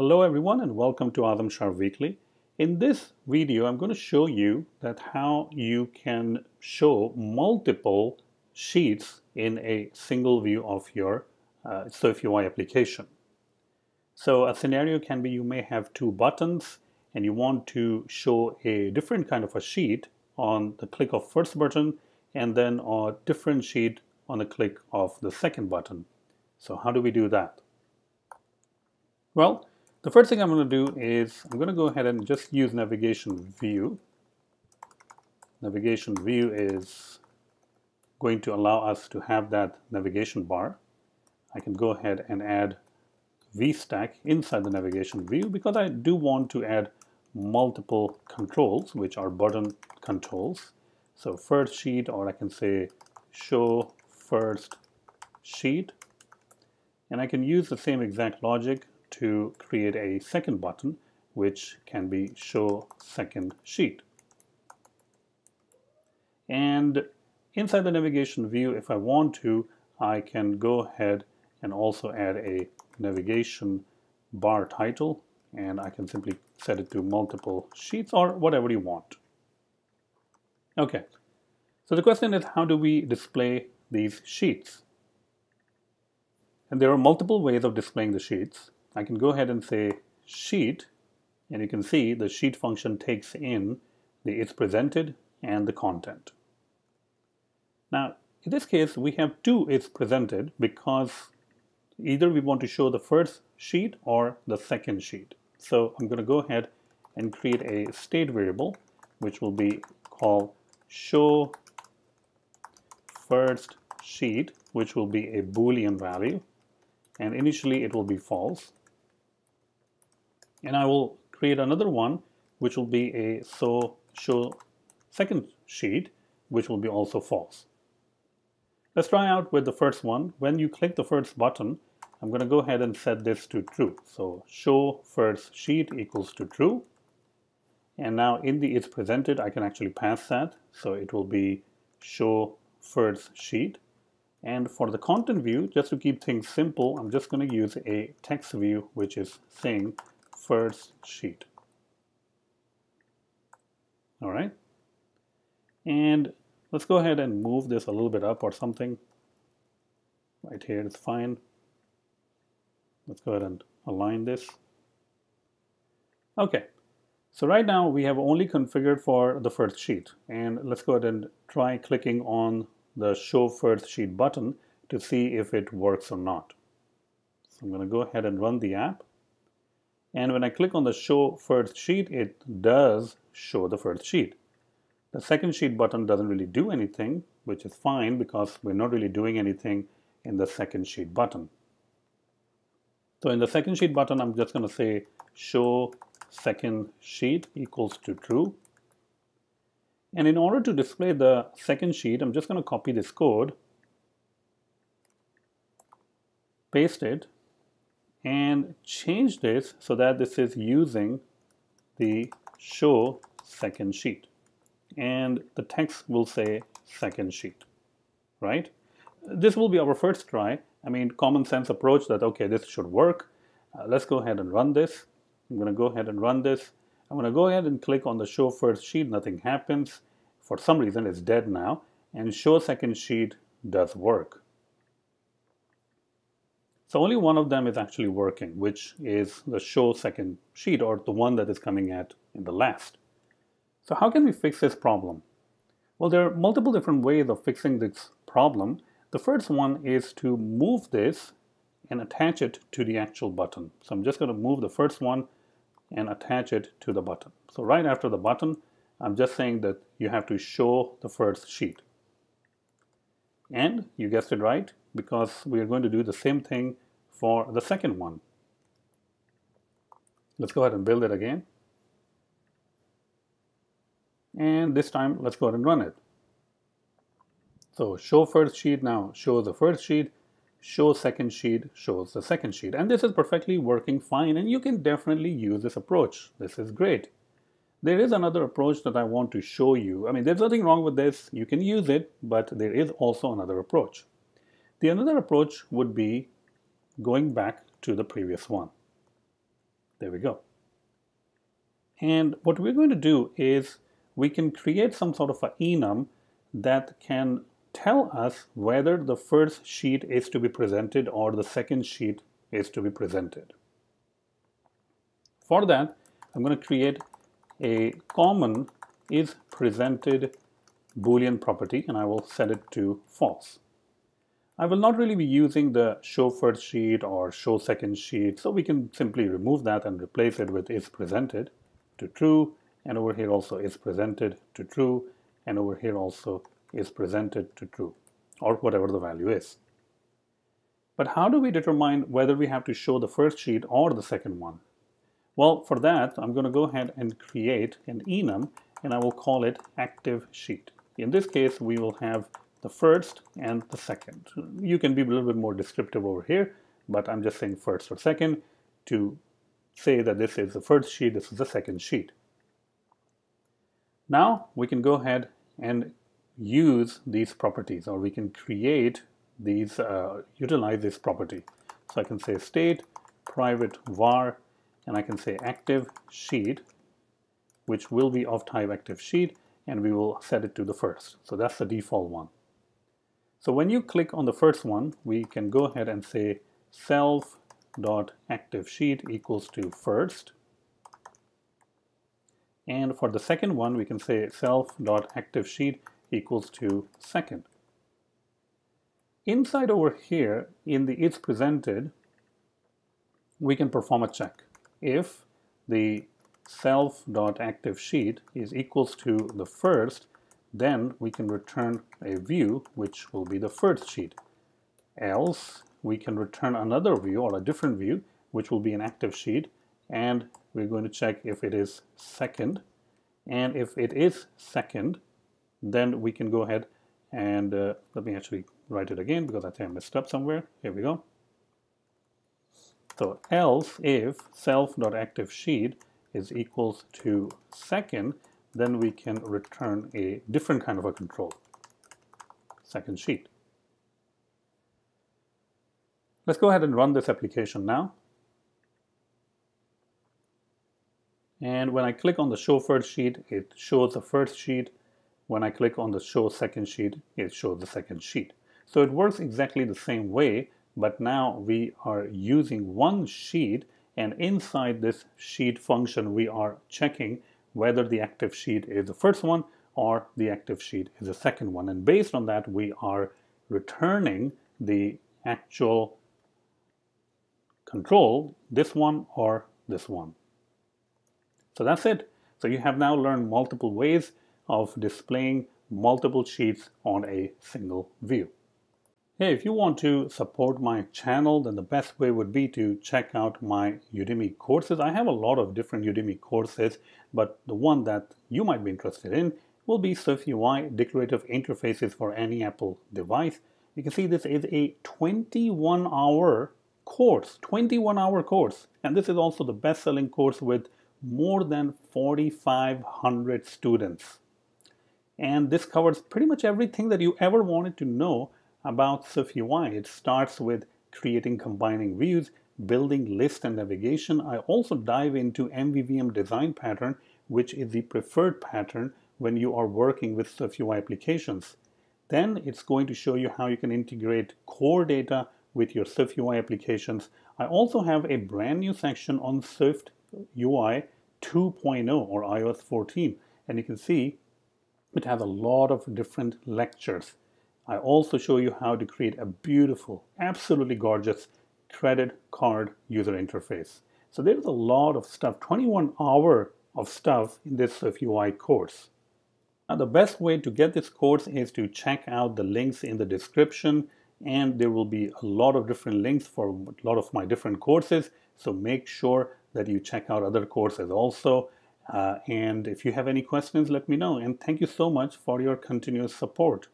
Hello everyone and welcome to AzamSharp Weekly. In this video, I'm going to show you that how you can show multiple sheets in a single view of your uh, SwiftUI application. So a scenario can be you may have two buttons and you want to show a different kind of a sheet on the click of first button and then a different sheet on the click of the second button. So how do we do that? Well, the first thing I'm going to do is I'm going to go ahead and just use navigation view. Navigation view is going to allow us to have that navigation bar. I can go ahead and add VStack inside the navigation view because I do want to add multiple controls which are button controls. So first sheet or I can say show first sheet and I can use the same exact logic to create a second button which can be show second sheet. And inside the navigation view, if I want to, I can go ahead and also add a navigation bar title and I can simply set it to multiple sheets or whatever you want. Okay, so the question is how do we display these sheets? And there are multiple ways of displaying the sheets. I can go ahead and say sheet, and you can see the sheet function takes in the is presented and the content. Now, in this case, we have two is presented because either we want to show the first sheet or the second sheet. So I'm going to go ahead and create a state variable, which will be called show first sheet, which will be a boolean value. And initially it will be false and I will create another one which will be a so show second sheet which will be also false. Let's try out with the first one. When you click the first button, I'm going to go ahead and set this to true. So show first sheet equals to true. And now in the is presented, I can actually pass that. So it will be show first sheet. And for the content view, just to keep things simple, I'm just going to use a text view, which is saying first sheet. All right. And let's go ahead and move this a little bit up or something. Right here is fine. Let's go ahead and align this. Okay, so right now we have only configured for the first sheet. And let's go ahead and try clicking on the show first sheet button to see if it works or not. So I'm going to go ahead and run the app. And when I click on the show first sheet, it does show the first sheet. The second sheet button doesn't really do anything, which is fine because we're not really doing anything in the second sheet button. So in the second sheet button, I'm just going to say show second sheet equals to true. And in order to display the second sheet, I'm just going to copy this code, paste it, and change this so that this is using the show second sheet. And the text will say second sheet right? This will be our first try. I mean common sense approach that okay this should work. Uh, let's go ahead and run this. I'm gonna go ahead and run this. I'm gonna go ahead and click on the show first sheet. Nothing happens. For some reason it's dead now. And show second sheet does work so only one of them is actually working, which is the show second sheet or the one that is coming at in the last. So how can we fix this problem? Well, there are multiple different ways of fixing this problem. The first one is to move this and attach it to the actual button. So I'm just going to move the first one and attach it to the button. So right after the button, I'm just saying that you have to show the first sheet. And you guessed it right, because we are going to do the same thing for the second one. Let's go ahead and build it again. And this time, let's go ahead and run it. So show first sheet now shows the first sheet, show second sheet shows the second sheet. And this is perfectly working fine and you can definitely use this approach. This is great. There is another approach that I want to show you. I mean, there's nothing wrong with this. You can use it, but there is also another approach. The another approach would be going back to the previous one. There we go. And what we're going to do is we can create some sort of an enum that can tell us whether the first sheet is to be presented or the second sheet is to be presented. For that, I'm going to create a common is presented boolean property and I will set it to false. I will not really be using the show first sheet or show second sheet so we can simply remove that and replace it with is presented to true and over here also is presented to true and over here also is presented to true or whatever the value is. But how do we determine whether we have to show the first sheet or the second one? Well, for that, I'm going to go ahead and create an enum and I will call it active sheet. In this case, we will have the first and the second. You can be a little bit more descriptive over here, but I'm just saying first or second to say that this is the first sheet, this is the second sheet. Now we can go ahead and use these properties or we can create these, uh, utilize this property. So I can say state private var and I can say active sheet which will be of type active sheet and we will set it to the first. So that's the default one. So when you click on the first one, we can go ahead and say self dot active sheet equals to first. And for the second one, we can say self dot active sheet equals to second. Inside over here in the is presented, we can perform a check. If the self dot active sheet is equals to the first, then we can return a view which will be the first sheet. Else we can return another view or a different view which will be an active sheet and we're going to check if it is second and if it is second then we can go ahead and uh, let me actually write it again because I think I messed up somewhere. Here we go. So else if self.activeSheet is equals to second, then we can return a different kind of a control, second sheet. Let's go ahead and run this application now. And when I click on the show first sheet, it shows the first sheet. When I click on the show second sheet, it shows the second sheet. So it works exactly the same way, but now we are using one sheet and inside this sheet function, we are checking whether the active sheet is the first one or the active sheet is the second one. And based on that, we are returning the actual control, this one or this one. So that's it. So you have now learned multiple ways of displaying multiple sheets on a single view. Hey, if you want to support my channel, then the best way would be to check out my Udemy courses. I have a lot of different Udemy courses, but the one that you might be interested in will be SwiftUI Declarative Interfaces for any Apple device. You can see this is a 21 hour course, 21 hour course. And this is also the best selling course with more than 4,500 students. And this covers pretty much everything that you ever wanted to know about SwiftUI. It starts with creating combining views, building list and navigation. I also dive into MVVM design pattern, which is the preferred pattern when you are working with SwiftUI applications. Then it's going to show you how you can integrate core data with your SwiftUI applications. I also have a brand new section on Swift UI 2.0 or iOS 14 and you can see it has a lot of different lectures. I also show you how to create a beautiful, absolutely gorgeous credit card user interface. So there's a lot of stuff, 21 hour of stuff in this UI course. Now the best way to get this course is to check out the links in the description and there will be a lot of different links for a lot of my different courses. So make sure that you check out other courses also. Uh, and if you have any questions, let me know. And thank you so much for your continuous support.